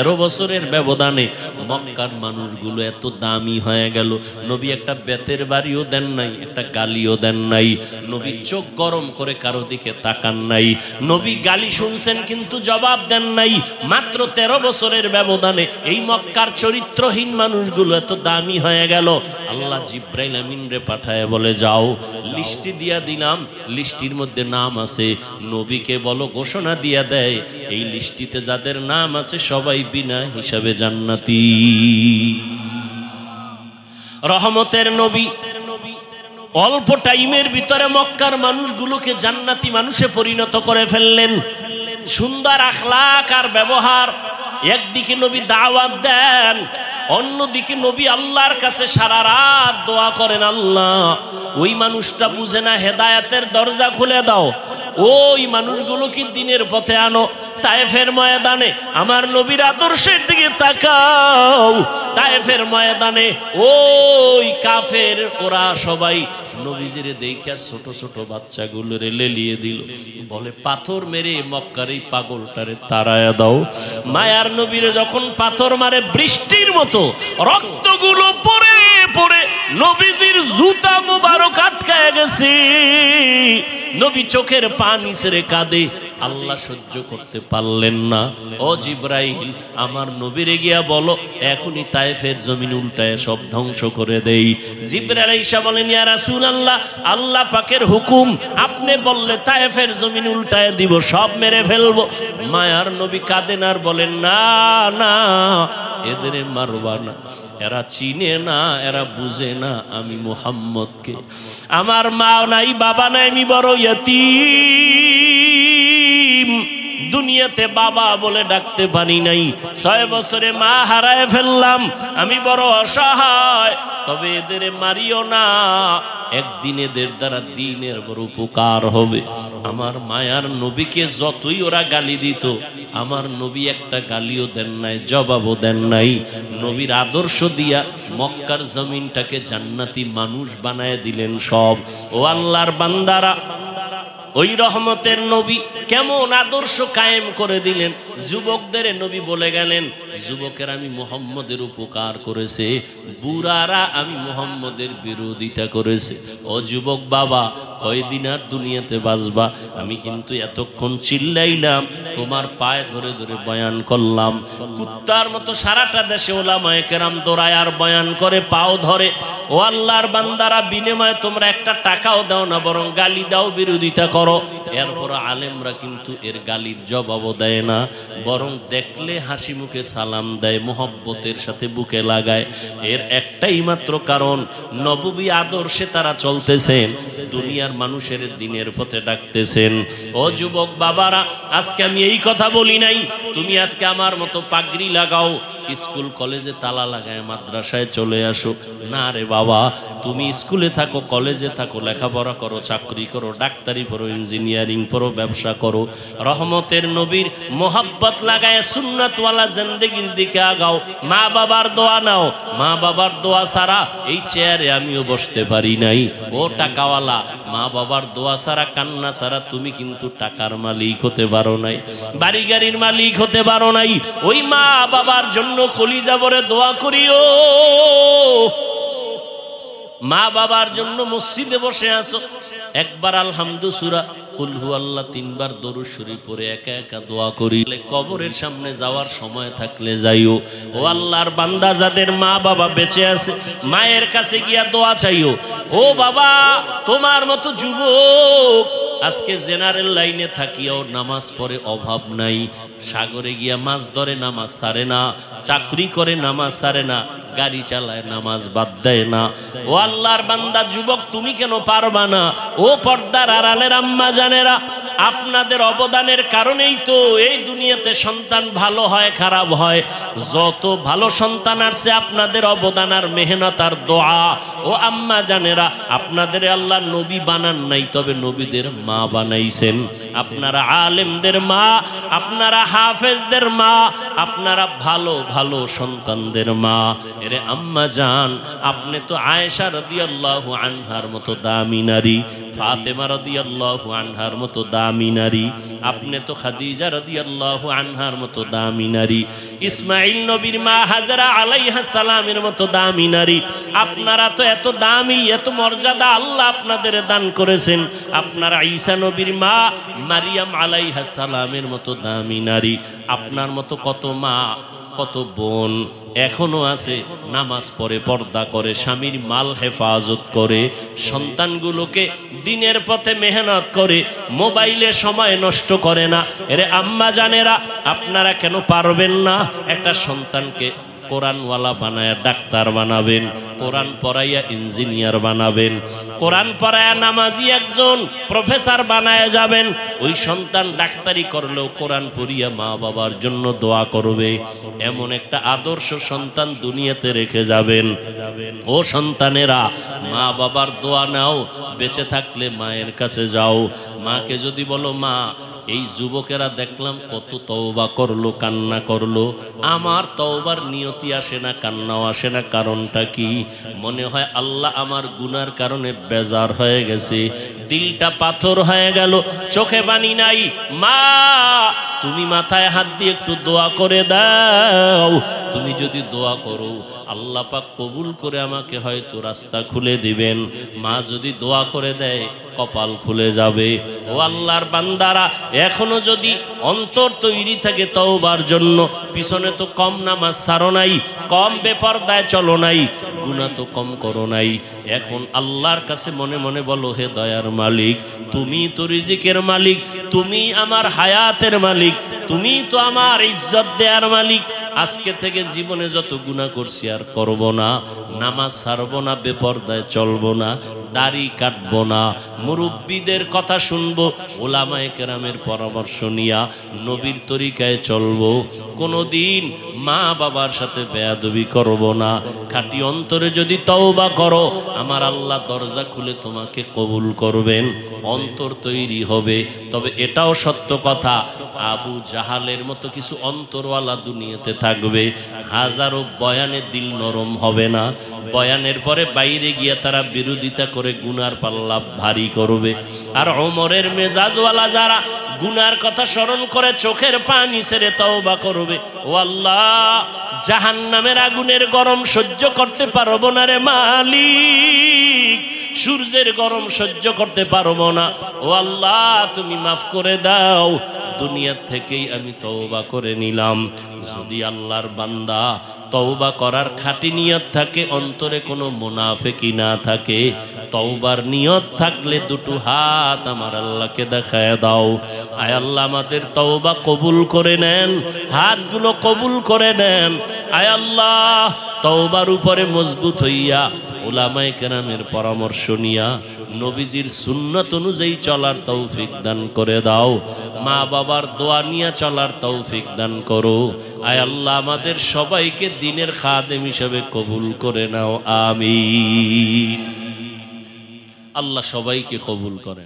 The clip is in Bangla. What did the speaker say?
তেরো বছরের ব্যবধানে মক্কার মানুষগুলো এত দামি হয়ে গেল। নবী একটা বেতের বাড়িও দেন নাই, একটা গালিও দেন নাই। নবী চোখ গরম করে কারও দিকে তাকান নাই। নবী গালি শুনছেন কিন্তু জবাব দেন নাই। মাত্র তেরো বছরের ব্যবধানে এই মক্কার চরিত্রহীন মানুষগুলো এত দামি হয়ে গেল। আল্লাহ জিব্রাইল আমিন রে পাঠায় বলে, যাও লিস্টি দিয়া দিলাম। লিস্টির মধ্যে নাম আছে। নবীকে বলো, ঘোষণা দিয়া দেয়। এই লিস্টিতে যাদের নাম আছে, সবাই বিনা হিসাবে জান্নাতি। রহমতের নবী, অল্প টাইমের ভিতরে মক্কার মানুষগুলোকে জান্নাতি মানুষে পরিণত করে ফেললেন। সুন্দর আখলাক আর ব্যবহার। একদিকে নবী দাওয়াত দেন, অন্যদিকে নবী আল্লাহর কাছে সারা রাত দোয়া করেন, আল্লাহ, ওই মানুষটা বুঝে না, হেদায়াতের দরজা খুলে দাও। ওই মানুষগুলো কি দিনের পথে আনো। তায়েফের ময়দানে, আমার নবীর আদর্শের দিকে তাকাও। তায়েফের ময়দানে ওই কাফের, ওরা সবাই নবীজিরে দেখে ছোট ছোট বাচ্চাগুলোরে লেলিয়ে দিল। বলে, পাথর মেরে মক্কার এই পাগলটারে তারায়া দাও। মায়ার নবীরে যখন পাথর মারে বৃষ্টির মতো, রক্তগুলো পড়ে পড়ে নবীজির জুতা মুবারক আটকায় গেছে। নবী চোখের পানি ছেড়ে কাঁদে। আল্লাহ সহ্য করতে পারলেন না। ও জিব্রাইল, আমার নবীরে গিয়া বলো, এখনই তায়েফের জমিন উল্টায় সব ধ্বংস করে দেই। জিব্রাইল ঈসা বলেন, ইয়া রাসূলুল্লাহ, আল্লাহ পাকের হুকুম, আপনি বললে তায়েফের জমিন উল্টায় দিব, সব মেরে ফেলব। মায়ার নবী কাঁদেন আর বলেন, না না, এদের মারবা না। এরা চিনে না, এরা বুঝে না আমি মোহাম্মদকে। আমার মা নাই, বাবা নাই, আমি বড় ইয়তীম। দুনিয়াতে বাবা বলে ডাকতে পারি নাই। ছয় বছরে মা হারায় ফেললাম, আমি বড় অসহায়, তবে এদের মারিও না। একদিন এদের দ্বারা দিনের বড় উপকার হবে। আমার মায়ার নবীকে যতই ওরা গালি দিত, আমার নবী একটা গালিও দেন নাই, জবাবও দেন নাই। নবীর আদর্শ দিয়া মক্কার জমিনটাকে জান্নাতি মানুষ বানায় দিলেন সব। ও আল্লাহর বান্দারা ওই রহমতের নবী কেমন আদর্শ কায়েম করে দিলেন। যুবকদের নবী বলে গেলেন, যুবকের আমি মোহাম্মদের উপকার করেছে, বুড়ারা আমি মোহাম্মদের বিরোধিতা করেছে। ও যুবক বাবা কয়দিন আর দুনিয়াতে বাঁচবা? আমি কিন্তু এতক্ষণ চিল্লাইলাম, তোমার পায়ে ধরে ধরে বয়ান করলাম। কুত্তার মতো সারাটা দেশে ওলামায় কেরাম দৌড়ায় আর বয়ান করে, পাও ধরে। ও আল্লাহর বান্দারা বিনিময়ে তোমরা একটা টাকাও দাও না, বরং গালি দাও, বিরোধিতা করো। এরপর আলেমরা কিন্তু এর গালির জবাবও দেয় না, বরং দেখলে হাসি মুখে সালাম দেয়, মোহব্বতের সাথে বুকে লাগায়। এর একটাই মাত্র কারণ, নববী আদর্শে তারা চলতেছেন, দুনিয়ার মানুষের দিনের পথে ডাকতেছেন। ও যুবক বাবারা, আজকে আমি এই কথা বলি নাই, তুমি আজকে আমার মতো পাগড়ি লাগাও স্কুল কলেজে তালা লাগায়, মাদ্রাসায় চলে আসো। না রে বাবা, তুমি স্কুলে থাকো, কলেজে থাকো, লেখাপড়া করো, চাকরি করো, ডাক্তারি পড়ো, ইঞ্জিনিয়ারিং পড়ো, ব্যবসা করো। রহমতের নবীর মোহাব্বত লাগায় সুন্নতওয়ালা জিন্দগির দিকে আগাও। মা বাবার দোয়া নাও। মা বাবার দোয়া ছাড়া এই চেয়ারে আমিও বসতে পারি নাই। ও টাকাওয়ালা, মা বাবার দোয়া ছাড়া, কান্না ছাড়া তুমি কিন্তু টাকার মালিক হতে পারো নাই। বাড়ি গাড়ির মালিক হতে পারো নাই। ওই মা বাবার জন্য কলিজা ভরে দোয়া করিও। মা বাবার জন্য মসজিদে বসে আছো। একবার আলহামদু সুরা কুলহু আল্লাহ তিনবার দরু শরীফ পরে একা একা দোয়া করি। কবরের সামনে যাওয়ার সময় থাকলে যাইও। ও আল্লাহর বান্দা, যাদের মা বাবা বেঁচে আছে, মায়ের কাছে গিয়া দোয়া চাইও। ও বাবা, তোমার মতো যুবক আজকে জেনারেল লাইনে থাকিয়াও নামাজ পড়ে অভাব নাই। সাগরে গিয়া মাছ ধরে নামাজ সারে না, চাকরি করে নামাজ সারে না, গাড়ি চালায় নামাজ বাদ দেয় না। ও আল্লাহর বান্দা, যুবক, তুমি কেন পারবা না? ও পর্দার আড়ালের আম্মা জানেরা, আপনাদের অবদানের কারণেই তো এই দুনিয়াতে সন্তান ভালো হয়, খারাপ হয়, যত ভালো সন্তান আসছে আপনাদের অবদান আর মেহনত আর দোয়া। ও আম্মা জানেরা, আপনাদের আল্লাহ নবী বানান নাই, তবে নবীদের মা বানাইছেন। আপনারা আলেমদের মা, আপনারা হাফেজদের মা, আপনারা ভালো ভালো সন্তানদের মা। এরে আম্মা জান, আপনি তো আয়েশা রাদিয়াল্লাহু আনহার মতো দামি নারী, ফাতেমা রাদিয়াল্লাহু আনহার মতো দামি নারী। আপনি তো খাদিজা রাদিয়াল্লাহু আনহার মতো দামি নারী। ইসমাইল নবীর মা হাজারা আলাইহা সালামের মতো দামি নারী। আপনারা তো এত দামি, এত মর্যাদা আল্লাহ আপনাদের দান করেছেন। আপনারা ঈসা নবীর মা মারিয়াম আলাইহা সালামের মতো দামি নারী। আপনার মতো কত মা? কত বোন এখনও আছে, নামাজ পড়ে, পর্দা করে, স্বামীর মাল হেফাজত করে, সন্তানগুলোকে দিনের পথে মেহনত করে, মোবাইলে সময় নষ্ট করে না। এরে আম্মা জানেরা, আপনারা কেন পারবেন না? একটা সন্তানকে কোরআনওয়ালা বানায়া ডাক্তার বানাবেন, কোরআন পড়াইয়া ইঞ্জিনিয়ার বানাবেন, কোরআন পড়ায়া নামাজি একজন প্রফেসর বানায়া যাবেন, ওই সন্তান ডাক্তারি করলেও কোরআন পড়িয়া মা বাবার জন্য দোয়া করবে। এমন একটা আদর্শ সন্তান দুনিয়াতে রেখে যাবেন। ও সন্তানেরা, মা বাবার দোয়া নাও, বেঁচে থাকলে মায়ের কাছে যাও। মাকে যদি বলো, মা এই যুবকেরা দেখলাম কত তওবা করল, কান্না করল। আমার তওবার নিয়তি আসে না, কান্নাও আসে না, কারণটা কি? মনে হয় আল্লাহ আমার গুনার কারণে বেজার হয়ে গেছে। দিলটা পাথর হয়ে গেল, চোখে বানি নাই। মা, তুমি মাথায় হাত দিয়ে একটু দোয়া করে দাও। তুমি যদি দোয়া করো, আল্লাহ পাক কবুল করে আমাকে হয়তো রাস্তা খুলে দিবেন। মা যদি দোয়া করে দেয়, কপাল খুলে যাবে। ও আল্লাহর বান্দারা, এখনও যদি অন্তর তৈরি থাকে তওবার জন্য, পিছনে তো কম নামাজ সারো নাই, কম বেপরদায় চলো নাই গুণা তো কম করো নাই। এখন আল্লাহর কাছে মনে মনে বলো, হে দয়ার মালিক, তুমি তো রিজিকের মালিক, তুমি আমার হায়াতের মালিক, তুমি তো আমার ইজ্জত দেয়ার মালিক আজকে থেকে জীবনে যত গুণা করছি আর করব না, নামাজ ছাড়ব না, বেপর্দায় চলবো না, দাড়ি কাটব না, মুরব্বীদের কথা শুনব, ওলামায়ে কেরামের পরামর্শ নিয়া নবীর তরিকায় চলবো কোনো দিন মা বাবার সাথে বেয়াদবি করব না, খাটি অন্তরে যদি তওবা করো, আমার আল্লাহ দরজা খুলে তোমাকে কবুল করবেন, অন্তর তৈরি হবে, তবে এটাও সত্য কথা, আবু জাহালের মতো কিছু অন্তরওয়ালা দুনিয়াতে থাকবে। হাজারো বয়ানে দিল নরম হবে না। বয়ানের পরে বাইরে গিয়ে তারা বিরোধিতা করে গুনার পাল্লা ভারী করবে। আর ওমরের মেজাজওয়ালা যারা গুনার কথা স্মরণ করে চোখের পানি ছেড়ে তওবা করবে। ও আল্লাহ, জাহান্নামের আগুনের গরম সহ্য করতে পারব না রে মালিক। সূর্যের গরম সহ্য করতে পারব না। ও আল্লাহ, তুমি মাফ করে দাও। দুনিয়ার থেকেই আমি তওবা করে নিলাম। যদি আল্লাহর বান্দা তওবা করার খাঁটি নিয়ত থাকে, অন্তরে কোনো মুনাফেকি না থাকে, তওবার নিয়ত থাকলে দুটো হাত আমার আল্লাহকে দেখায় দাও। আয় আল্লাহ, আমাদের তওবা কবুল করে নেন, হাতগুলো কবুল করে নেন। আয় আল্লাহ, তওবার উপরে মজবুত হইয়া ওলামায়ে কেরামের পরামর্শ নিয়া নবীজির সুন্নত অনুযায়ী চলার তৌফিক দান করে দাও। মা বাবার দোয়া নিয়ে চলার তৌফিক দান করো। আয় আল্লাহ আমাদের সবাইকে দিনের খাদেম হিসেবে কবুল করে নাও আমি আল্লাহ সবাইকে কবুল করে।